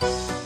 Bye.